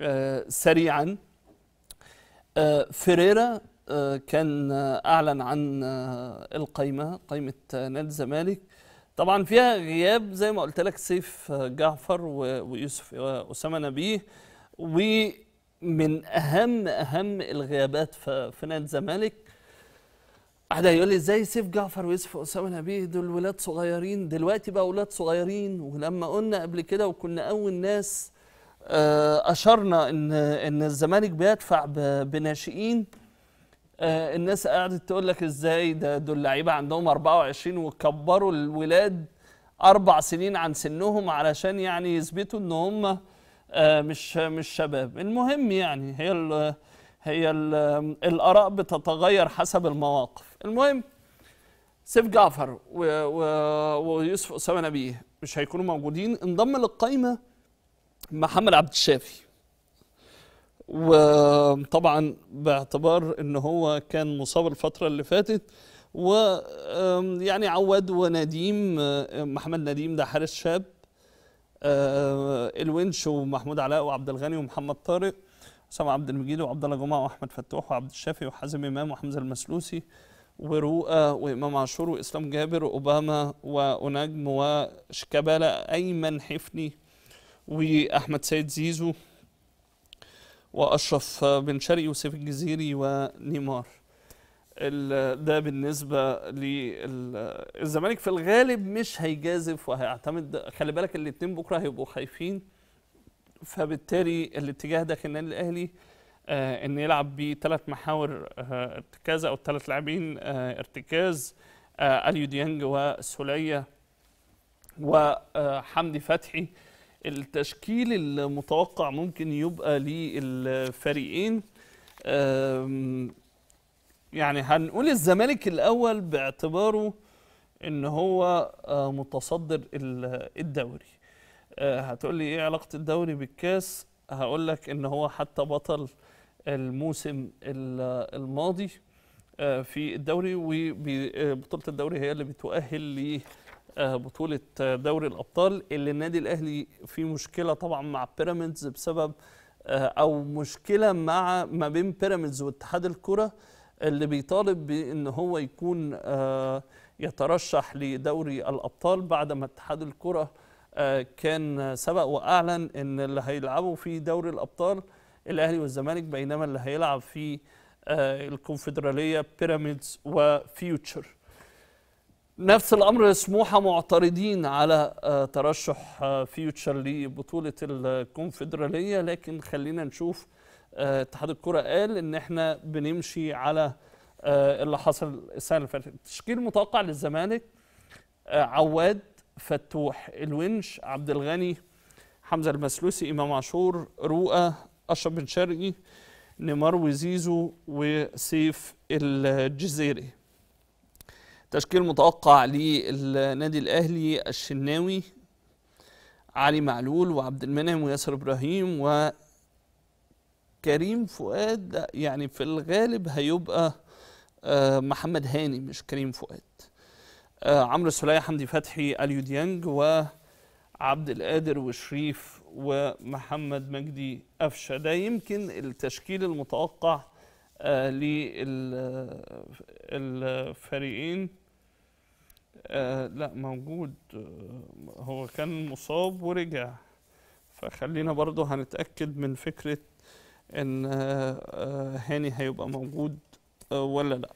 آه، سريعا. آه، فيريرا آه، كان أعلن عن القائمه قائمه نادي الزمالك. طبعا فيها غياب زي ما قلت لك سيف جعفر ويوسف أسامة نبيه. ومن أهم أهم الغيابات في نادي الزمالك واحد هيقول لي إزاي سيف جعفر ويوسف اسامه نبيه دول ولاد صغيرين؟ دلوقتي بقى ولاد صغيرين. ولما قلنا قبل كده وكنا أول ناس أشرنا إن إن الزمالك بيدفع بناشئين. آه، الناس قعدت تقول لك إزاي؟ ده دول لعيبة عندهم 24 وكبروا الولاد أربع سنين عن سنهم علشان يعني يثبتوا إن هم آه، مش مش شباب. المهم يعني هي ال هي ال الآراء بتتغير حسب المواقف. المهم سيف جعفر ويوسف أسامة نبيه مش هيكونوا موجودين. انضم للقائمه محمد عبد الشافي. وطبعا باعتبار إن هو كان مصاب الفترة اللي فاتت ويعني عواد ونديم محمد نديم ده حارس شاب الونش ومحمود علاء وعبد الغني ومحمد طارق اسامه عبد المجيد وعبد الله جمعة وأحمد فتوح وعبد الشافي وحازم إمام وحمزة المسلوسي ورؤى وإمام عاشور وإسلام جابر وأوباما ونجم وشيكابالا أيمن حفني وأحمد سيد زيزو وأشرف بن شرقي وسيف الجزيري ونيمار. ده بالنسبة للزمالك في الغالب مش هيجازف وهيعتمد. خلي بالك الاثنين بكرة هيبقوا خايفين فبالتالي الاتجاه ده النادي الأهلي آه إن يلعب بثلاث محاور آه ارتكاز أو ثلاث لاعبين آه ارتكاز آه أليو ديانج وسولية وحمدي فتحي. التشكيل المتوقع ممكن يبقى للفريقين. يعني هنقول الزمالك الأول باعتباره إن هو آه، متصدر ال- الدوري. آه، هتقول لي إيه علاقة الدوري بالكاس؟ هقول لك إن هو حتى بطل الموسم ال- الماضي آه، في الدوري وبطولة الدوري هي اللي بتؤهل بطولة آه، دوري الأبطال اللي النادي الأهلي فيه مشكلة طبعا مع بيراميدز بسبب آه، أو مشكلة مع ما بين بيراميدز واتحاد الكرة اللي بيطالب بأن هو يكون آه، يترشح لدوري الأبطال بعد ما اتحاد الكرة آه، كان سبق وأعلن أن اللي هيلعبوا في دوري الأبطال الأهلي والزمالك بينما اللي هيلعب في آه، الكونفدرالية بيراميدز وفيوتشر. نفس الأمر سموحة معترضين على آه، ترشح آه، فيوتشر لبطولة الكونفدرالية. لكن خلينا نشوف آه، اتحاد الكرة قال إن إحنا بنمشي على اللي حصل السنة اللي فاتت. التشكيل المتوقع للزمالك عواد فتوح الونش عبد الغني حمزة المسلوسي إمام عاشور رؤى أشرف بن شرقي نيمار وزيزو وسيف الجزيري. تشكيل متوقع للنادي الأهلي الشناوي علي معلول وعبد المنعم وياسر إبراهيم وكريم فؤاد. يعني في الغالب هيبقى آه، محمد هاني مش كريم فؤاد. آه، عمرو سولية حمدي فتحي أليو ديانج وعبد القادر وشريف ومحمد مجدي قفشة. ده يمكن التشكيل المتوقع آه، للفريقين. آه لا موجود. آه هو كان مصاب ورجع. فخلينا برضو هنتأكد من فكرة إن آه آه هاني هيبقى موجود آه ولا لا.